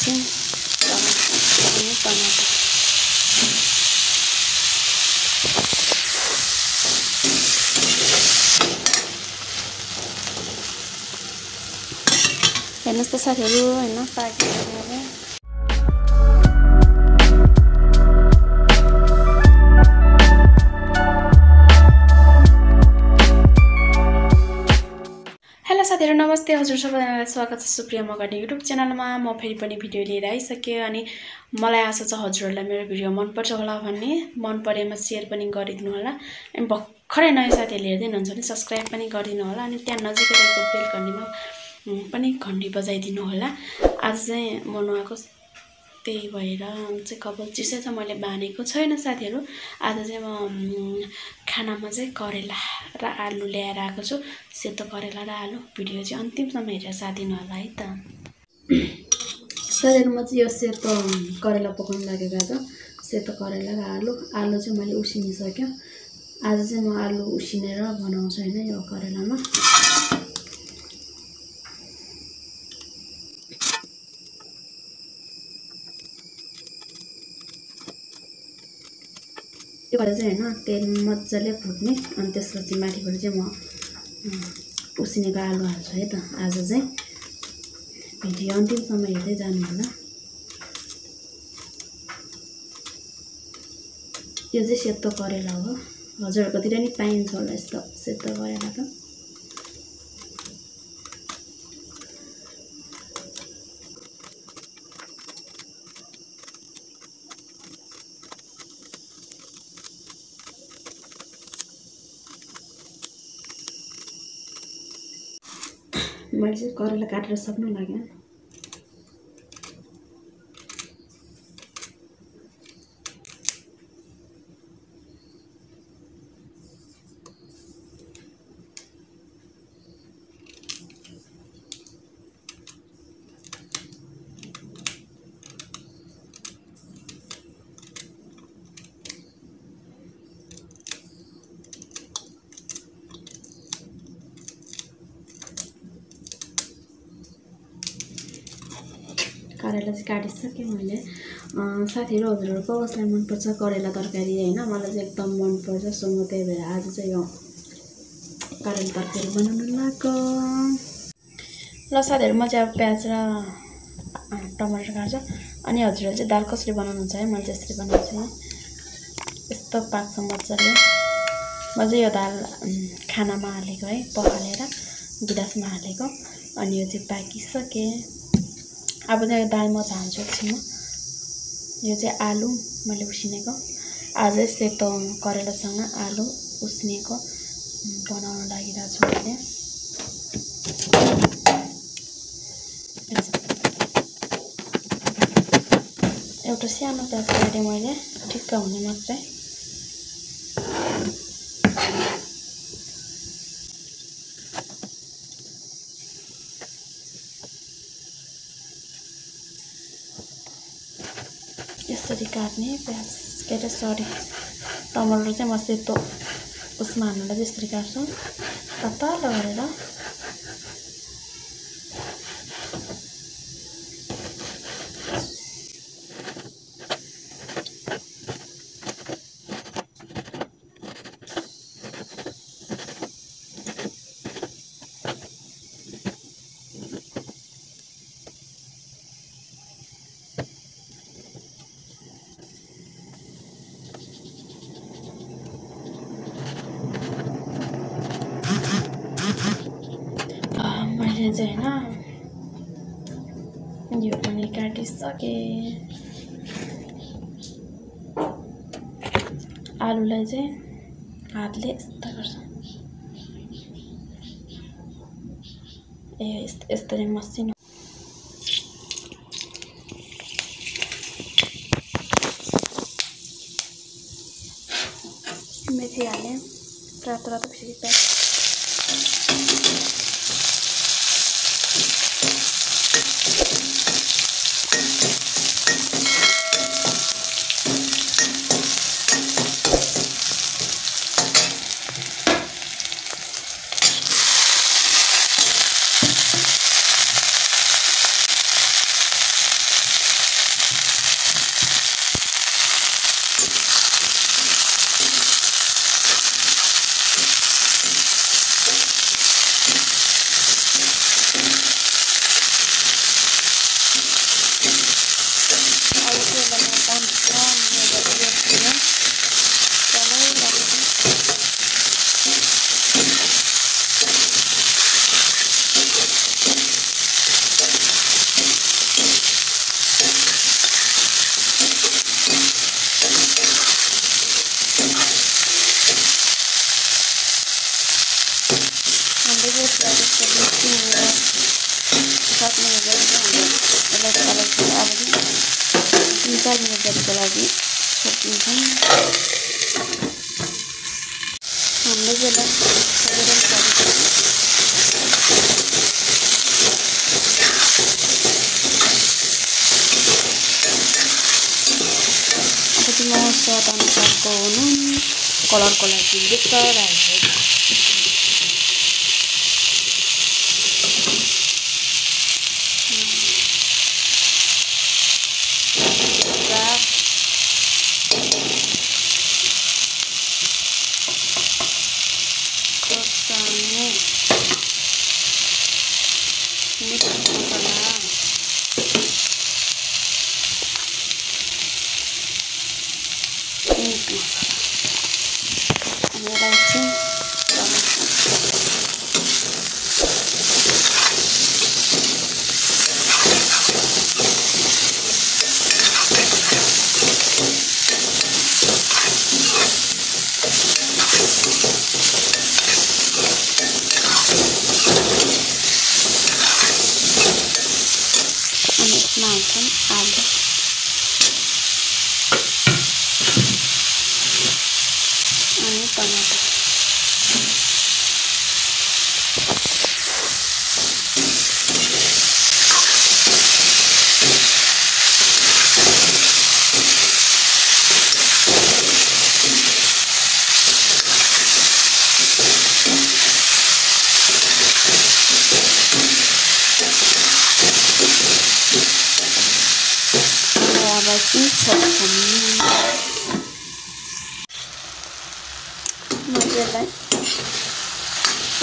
için damlatmalarını denedim. En esta salió en la साथीहरू नमस्ते। हजुर सबैजनालाई स्वागत छ सुप्रिया मगाडी युट्युब च्यानलमा। म फेरि पनि भिडियो लिएर आइसकेँ अनि मलाई आशा छ हजुरहरूलाई मेरो भिडियो मनपर्छ होला भन्ने। मन परेमा सेयर पनि गरिदिनु होला। अनि भर्खरै नयाँ साथीहरूले हेर्दै हुनुहुन्छ भने सब्सक्राइब पनि गरिदिनु होला अनि त्यहाँ नजिकै रहेको बेल घन्टीमा पनि घन्टी बजाइदिनु होला। आज चाहिँ म नुहाएको त्यही भएर चाहिँ कपाल चिसो छ मैले बाँधेको छैन साथीहरू। आज चाहिँ म खानामा चाहिँ करेला र आलु ल्याएर आएको छु। सेतो करेला र आलु। भिडियो चाहिँ अन्तिमसम्म हेरेर साथ दिनु होला है त। साथीहरू म चाहिँ यो सेतो करेला पकाउनु लागेको आज सेतो करेला र आलु। आलु चाहिँ मैले उसिनिसक्यो। आज चाहिँ म आलु उसिनेर बनाउँछु होइन यो करेलामा। त्यो भएर चाहिँ होइन तेल मजाले फुट्ने अनि त्यसपछि माथिबाट चाहिँ म उसिनेको आलु हाल्छु है त आज चाहिँ। भिडियो अन्तिमसम्म हेर्दै जानु होला। यो चाहिँ सेतो करेला हो। हजुरहरूकोतिर नि पाइन्छ होला यस्तो सेतो करेला त। मैले चाहिँ करेला काटेर सक्नु लाग्यो। करेला चाहिँ काटिसकेँ मैले। साथीहरू हजुरहरूको कसलाई मनपर्छ करेला तरकारी होइन? मलाई चाहिँ एकदम मनपर्छ। सो म त्यही भएर आज चाहिँ यो करेला तरकारी बनाउनु लाग्यो ल साथीहरू म चाहिँ अब प्याज र टमाटर काट्छु। अनि हजुरहरू चाहिँ दाल कसरी बनाउनुहुन्छ है? मैले चाहिँ यसरी बनाउँछु यस्तो पाक्छ मजाले। म चाहिँ यो दाल खानामा हालेको है। पखालेर गिलासमा हालेको। अनि यो चाहिँ पाकिसकेँ। अब चाहिँ दाल म झाल्छु एकछिनमा। यो चाहिँ आलु मैले उसिनेको। आज सेतो करेलासँग आलु उसिनेको बनाउन लागिरहेको छु मैले। एउटा सानो प्याज मैले ठिक्क हुने मात्रै यसरी काट्ने प्याज के अरे सरी टमाटर चाहिँ म सेतो उसमा हाल्नुलाई चाहिँ यसरी काट्छु। ततालो गरेर अँ, मैले चाहिँ होइन यो पनि काटिसकेँ आलुलाई चाहिँ हातले यस्तो गर्छ ए यस्तो यस्तरी मसिनो मेथी हालेँ रातो रातो फेरि प्याज चार मिनट जतिको लागि सकिन्छौँ हाम्रो बेला म स्वाद अनुसारको नुन कलरको लागि दुध राखेको चाहिँ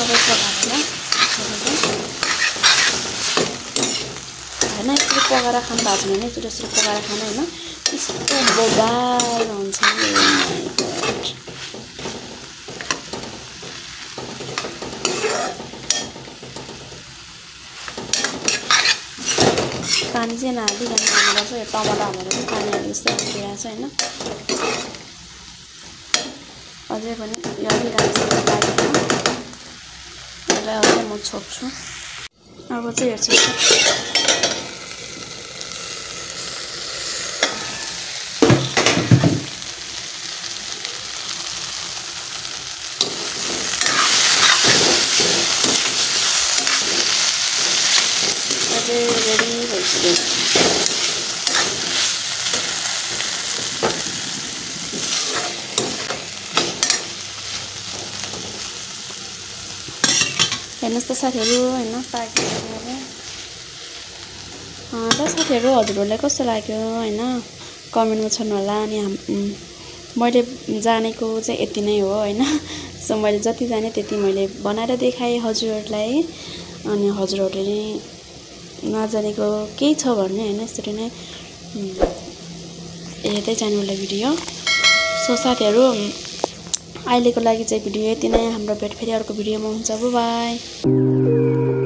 होइन यसरी पकाएर खानु भएको छैन भने यसरी यसरी पकाएर खानु होइन। यस्तो बोबाल हुन्छ पानी चाहिँ नहालिकन हाल्नुपर्छ यो टमाटर हालेर चाहिँ पानी हाले जस्तै उठिरहेको छ होइन। अझै पनि यो अलिकति लागेन यसलाई अझै म छोप्छु अब चाहिँ हेर्छु हेर्नुहोस् त साथीहरू होइन पाकेर र साथीहरू हजुरहरूलाई कस्तो लाग्यो होइन? कमेन्टमा छन् होला अनि मैले जानेको चाहिँ यति नै हो होइन? सो मैले जति जाने त्यति मैले बनाएर देखाएँ हजुरहरूलाई। अनि हजुरहरूले नजानेको केही छ भने होइन? यसरी नै हेर्दै जानु होला भिडियो। सो साथीहरू अहिलेको लागि चाहिँ भिडियो यति नै। हाम्रो भेट फेरि अर्को भिडियोमा हुन्छ। बाई